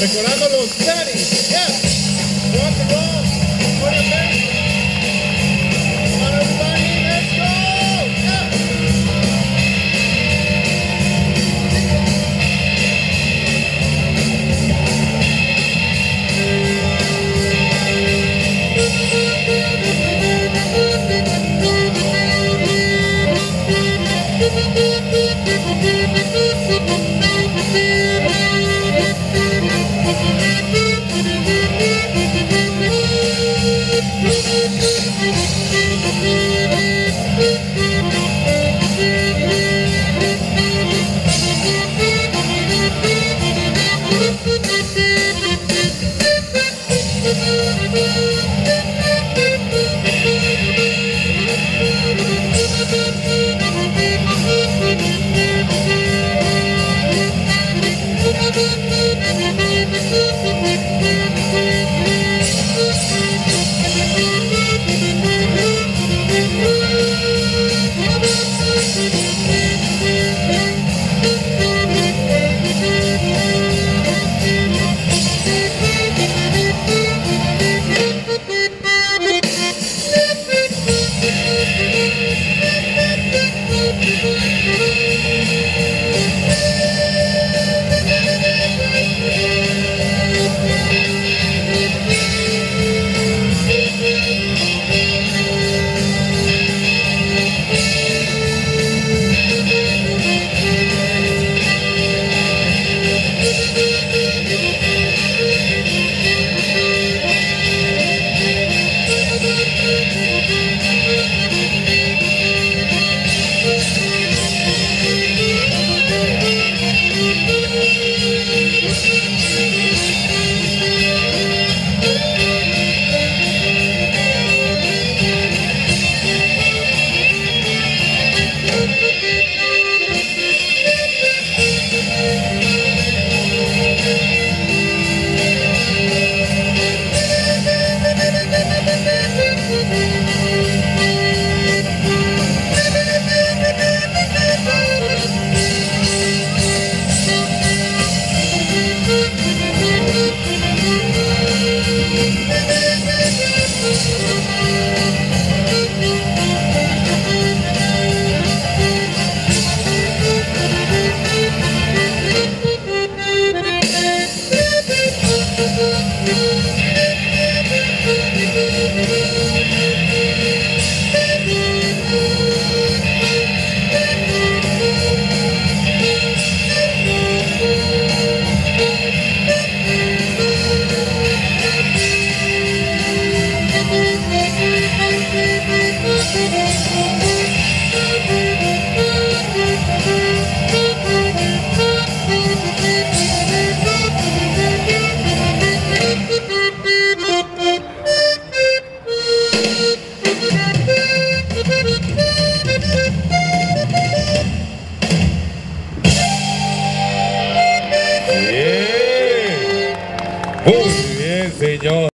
Recordando los daddies. Yeah. Muy bien, señor.